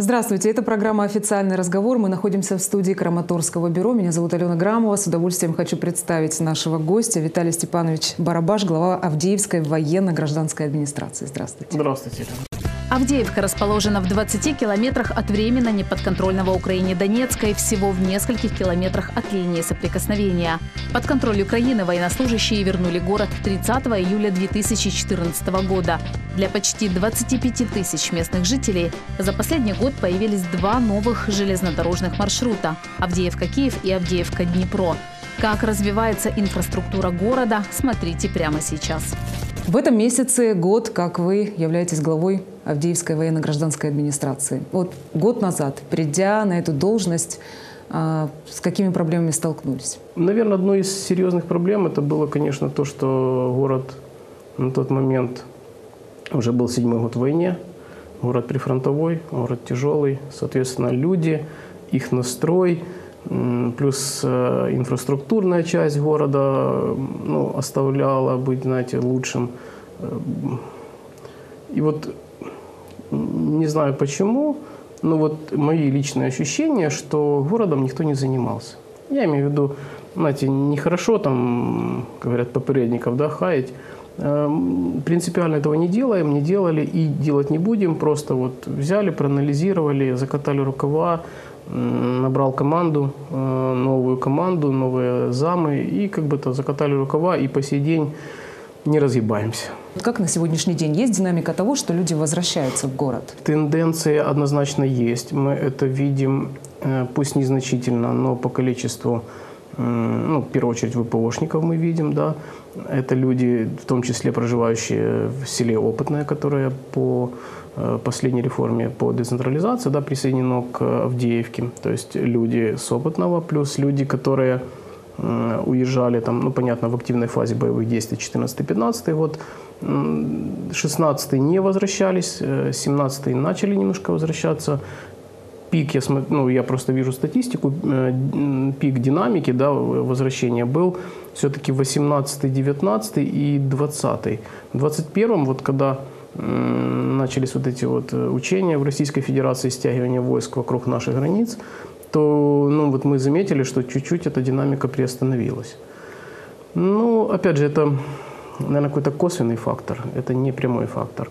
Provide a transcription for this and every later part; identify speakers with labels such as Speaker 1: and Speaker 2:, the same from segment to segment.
Speaker 1: Здравствуйте, это программа «Официальный разговор». Мы находимся в студии Краматорского бюро. Меня зовут Алена Грамова. С удовольствием хочу представить нашего гостя Виталий Степанович Барабаш, глава Авдеевской военно-гражданской администрации. Здравствуйте.
Speaker 2: Здравствуйте.
Speaker 3: Авдеевка расположена в 20 километрах от временно неподконтрольного Украине Донецка и всего в нескольких километрах от линии соприкосновения. Под контроль Украины военнослужащие вернули город 30 июля 2014 года. Для почти 25 тысяч местных жителей за последний год появились два новых железнодорожных маршрута – Авдеевка-Киев и Авдеевка-Днепро. Как развивается инфраструктура города, смотрите прямо сейчас.
Speaker 1: В этом месяце год, как вы являетесь главой Авдеевской военно-гражданской администрации. Вот год назад, придя на эту должность, а, с какими проблемами столкнулись?
Speaker 2: Наверное, одной из серьезных проблем это было, конечно, то, что город на тот момент уже был седьмой год в войне, город прифронтовой, город тяжелый, соответственно, люди, их настрой – Плюс э, инфраструктурная часть города ну, оставляла быть, знаете, лучшим. Э, и вот не знаю почему, но вот мои личные ощущения, что городом никто не занимался. Я имею в виду, знаете, нехорошо там, говорят, попередников, да, хаять. Эм, принципиально этого не делаем, не делали и делать не будем. Просто вот взяли, проанализировали, закатали рукава, набрал команду, э, новую команду, новые замы, и как бы то закатали рукава, и по сей день не разъебаемся.
Speaker 1: Как на сегодняшний день? Есть динамика того, что люди возвращаются в город?
Speaker 2: Тенденция однозначно есть. Мы это видим, э, пусть незначительно, но по количеству, ну, в первую очередь, ВПОшников мы видим, да. Это люди, в том числе проживающие в селе Опытное, которые по Э, последней реформе по децентрализации да, присоединено к Авдеевке. То есть люди с опытного, плюс люди, которые э, уезжали, там, ну, понятно, в активной фазе боевых действий 14-15 год, 16 не возвращались, 17 э, начали немножко возвращаться, пик, я, смотрю, ну, я просто вижу статистику, пик динамики да, возвращения был все-таки 18, 19 и 20. В 21 вот когда начались вот эти вот э, учения в Российской Федерации, стягивание войск вокруг наших границ, то ну, вот мы заметили, что чуть-чуть эта динамика приостановилась. Ну, опять же, это, наверное, какой-то косвенный фактор, это не прямой фактор.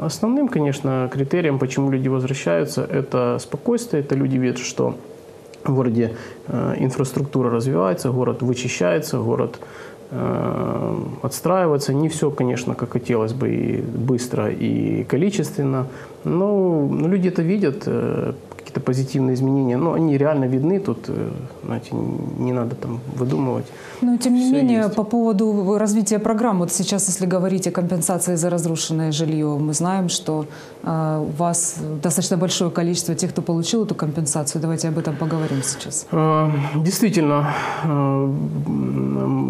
Speaker 2: Основным, конечно, критерием, почему люди возвращаются, это спокойствие, это люди видят, что в городе э, инфраструктура развивается, город вычищается, город Э, отстраиваться. Не все, конечно, как хотелось бы, и быстро, и количественно. Но, но люди это видят, э, какие-то позитивные изменения. Но они реально видны, тут, э, знаете, не надо там выдумывать.
Speaker 1: Но, тем не все менее, есть. по поводу развития программ, вот сейчас, если говорить о компенсации за разрушенное жилье, мы знаем, что э, у вас достаточно большое количество тех, кто получил эту компенсацию. Давайте об этом поговорим сейчас.
Speaker 2: Действительно,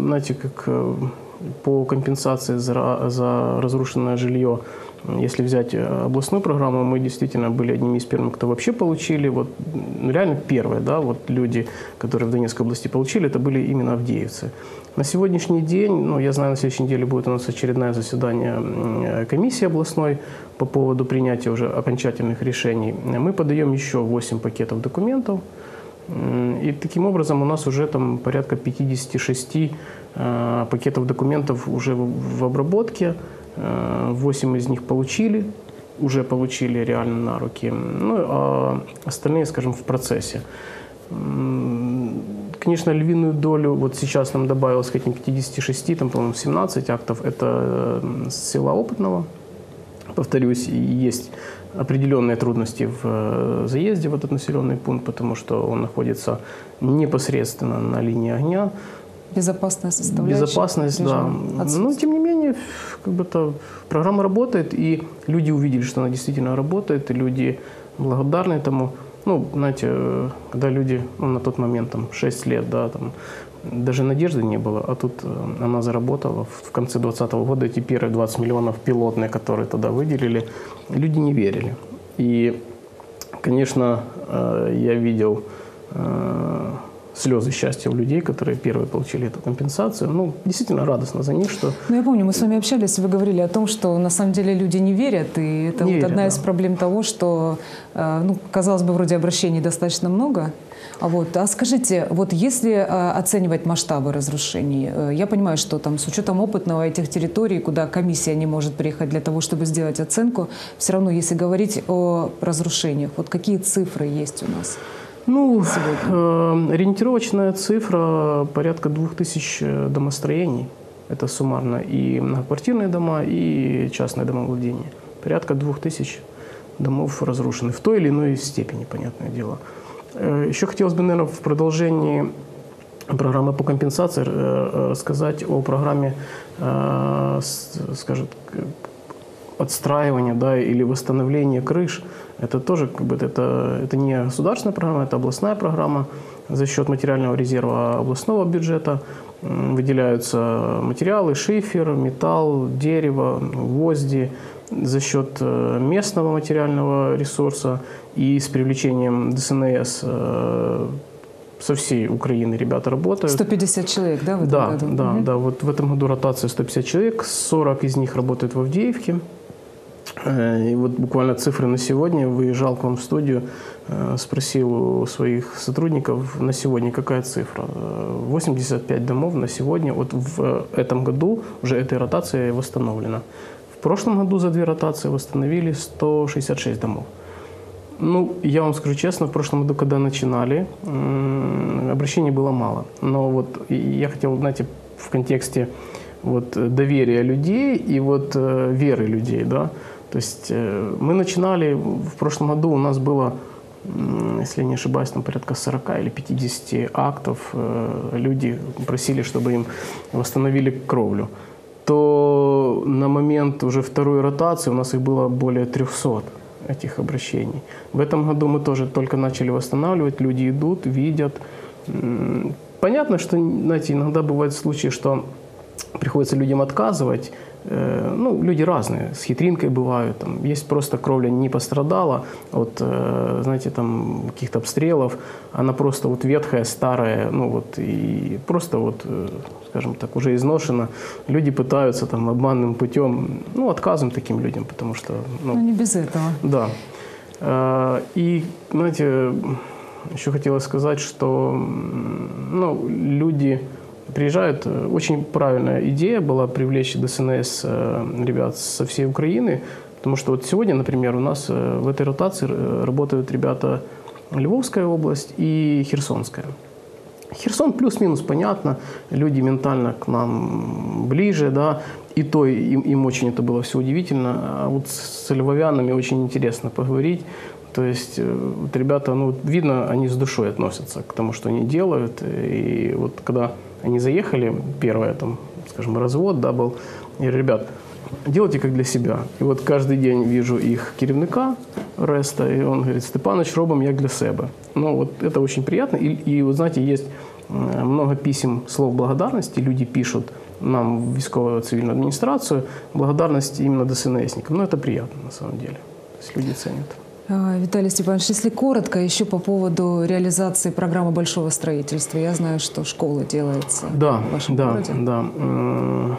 Speaker 2: знаете, как э, по компенсации за, за разрушенное жилье, если взять э, областную программу, мы действительно были одними из первых, кто вообще получили. Вот ну, реально первые, да, вот люди, которые в Донецкой области получили, это были именно авдеевцы. На сегодняшний день, ну, я знаю, на следующей неделе будет у нас очередное заседание э, комиссии областной по поводу принятия уже окончательных решений. Мы подаем еще 8 пакетов документов. И таким образом у нас уже там порядка 56 э, пакетов документов уже в обработке. 8 э, из них получили, уже получили реально на руки. Ну, а остальные, скажем, в процессе. Конечно, львиную долю, вот сейчас нам добавилось к этим 56, там, по-моему, 17 актов, это села Опытного. Повторюсь, есть определенные трудности в э, заезде в этот населенный пункт, потому что он находится непосредственно на линии огня.
Speaker 1: Безопасная составляющая.
Speaker 2: Безопасность, да. Но, тем не менее, как бы то программа работает, и люди увидели, что она действительно работает, и люди благодарны этому. Ну, знаете, э, когда люди ну, на тот момент, там, 6 лет, да, там, даже надежды не было, а тут э, она заработала. В конце 2020 года эти первые 20 миллионов пилотные, которые тогда выделили, люди не верили. И, конечно, э, я видел слезы счастья у людей, которые первые получили эту компенсацию. Ну, действительно радостно за них, что...
Speaker 1: Ну, я помню, мы с вами общались, вы говорили о том, что на самом деле люди не верят, и это
Speaker 2: Не
Speaker 1: вот
Speaker 2: верят,
Speaker 1: одна
Speaker 2: да.
Speaker 1: из проблем того, что, э, ну, казалось бы, вроде обращений достаточно много, а вот, а скажите, вот если э, оценивать масштабы разрушений, э, я понимаю, что там с учетом опытного этих территорий, куда комиссия не может приехать для того, чтобы сделать оценку, все равно, если говорить о разрушениях, вот какие цифры есть у нас?
Speaker 2: Ну, э, ориентировочная цифра порядка 2000 домостроений. Это суммарно и многоквартирные дома, и частные дома владения. Порядка 2000 домов разрушены в той или иной степени, понятное дело. Э, Еще хотелось бы, наверное, в продолжении программы по компенсации э, рассказать о программе, э, скажем, отстраивания да, или восстановления крыш. Это тоже как бы, это, это не государственная программа, это областная программа. За счет материального резерва областного бюджета выделяются материалы, шифер, металл, дерево, гвозди. За счет э, местного материального ресурса и с привлечением ДСНС э, со всей Украины ребята работают.
Speaker 1: 150 человек, да, в этом
Speaker 2: Да,
Speaker 1: году?
Speaker 2: да,
Speaker 1: Мгм.
Speaker 2: да. Вот в этом году ротация 150 человек, 40 из них работают в Авдеевке. Э, И вот буквально цифры на сегодня. Выезжал к вам в студию, э, спросил у своих сотрудников на сегодня какая цифра. Э, 85 домов на сегодня. Вот в э, этом году уже этой ротацией восстановлено. В прошлом году за две ротации восстановили 166 домов. Ну, я вам скажу честно, в прошлом году, когда начинали, обращений было мало. Но вот я хотел, знаете, в контексте вот э, доверия людей и вот э, веры людей, да. То есть э, мы начинали, в прошлом году у нас было, если не ошибаюсь, там порядка 40 или 50 актов. э, Люди просили, чтобы им восстановили кровлю. То на момент уже второй ротации у нас их было более 300 этих обращений. В этом году мы тоже только начали восстанавливать, люди идут, видят. Понятно, что, знаете, иногда бывают случаи, что приходится людям отказывать. Э, Ну, люди разные, с хитринкой бывают. Там, есть просто кровля не пострадала от, э, знаете, там, каких-то обстрелов. Она просто вот ветхая, старая, ну вот, и просто вот, э, скажем так, уже изношена. Люди пытаются там обманным путем, ну, отказываем таким людям, потому что, ну,
Speaker 1: Ну, не без этого.
Speaker 2: да. И, знаете, еще хотелось сказать, что ну, люди приезжают. э, Очень правильная идея была привлечь ДСНС э, ребят со всей Украины. Потому что вот сегодня, например, у нас э, в этой ротации работают ребята Львовская область и Херсонская. Херсон плюс-минус понятно, люди ментально к нам ближе, да, и то им, им очень это было все удивительно. А вот с львовянами очень интересно поговорить. То есть вот ребята, ну, видно, они с душой относятся к тому, что они делают. И вот когда они заехали, первое там, скажем, развод, да, был, я говорю, ребят, делайте как для себя. И вот каждый день вижу их керівника Реста, и он говорит, Степаныч, робим як для себе. Ну, вот это очень приятно. И, и вот знаете, есть э, много писем, слов благодарности. Люди пишут нам в військовую цивильную администрацию благодарность именно ДСНСникам. Ну, это приятно на самом деле. То есть люди ценят.
Speaker 1: А, Виталий Степанович, если коротко, еще по поводу реализации программы большого строительства. Я знаю, что школа делается
Speaker 2: Да,
Speaker 1: в вашем
Speaker 2: да,
Speaker 1: городе.
Speaker 2: да. М,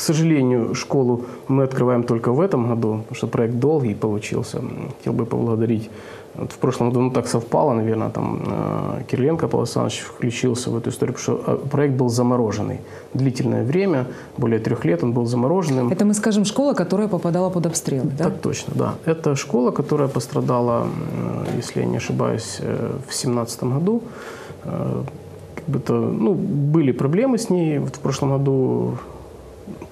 Speaker 2: К сожалению, школу мы открываем только в этом году, потому что проект долгий получился. Хотел бы поблагодарить. Вот в прошлом году, ну так совпало, наверное, там э, Кириленко Павел Александрович включился в эту историю, потому что э, проект был замороженный. Длительное время, более трех лет он был замороженным.
Speaker 1: Это мы скажем школа, которая попадала под обстрелы, да?
Speaker 2: Так точно, да. Это школа, которая пострадала, м, если я не ошибаюсь, э, в 2017 году. Э, Как бы то, ну, были проблемы с ней. Вот в прошлом году,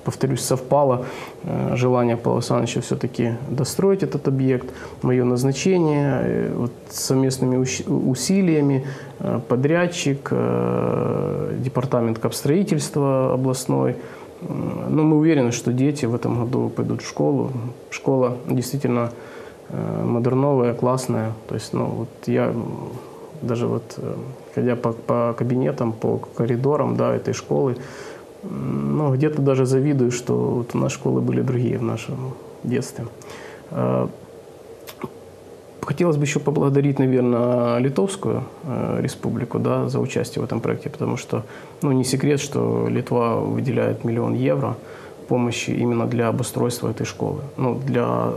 Speaker 2: повторюсь, совпало э, желание Павла Александровича все-таки достроить этот объект. Мое назначение э, вот, совместными усилиями э, подрядчик, департамент капстроительства областной – М, Ну, мы уверены, что дети в этом году пойдут в школу. Школа действительно модерновая, классная. То есть, ну, вот я даже вот, ходя по, по кабинетам, по коридорам, да, этой школы, ну, где-то даже завидую, что вот у нас школы были другие в нашем детстве. Э, Хотелось бы еще поблагодарить, наверное, Литовскую э, республику да, за участие в этом проекте, потому что ну, не секрет, что Литва выделяет миллион евро помощи именно для обустройства этой школы. Ну, для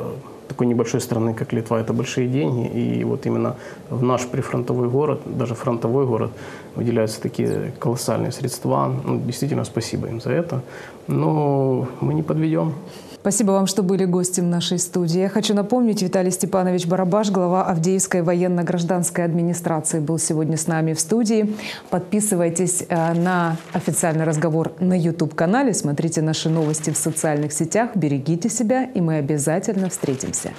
Speaker 2: такой небольшой страны, как Литва, это большие деньги. И вот именно в наш прифронтовой город, даже фронтовой город, выделяются такие колоссальные средства. Ну, действительно, спасибо им за это. Но мы не подведем.
Speaker 1: Спасибо вам, что были гостем нашей студии. Я хочу напомнить, Виталий Степанович Барабаш, глава Авдеевской военно-гражданской администрации, был сегодня с нами в студии. Подписывайтесь э, на официальный разговор на YouTube-канале, смотрите наши новости в социальных сетях, берегите себя, и мы обязательно встретимся.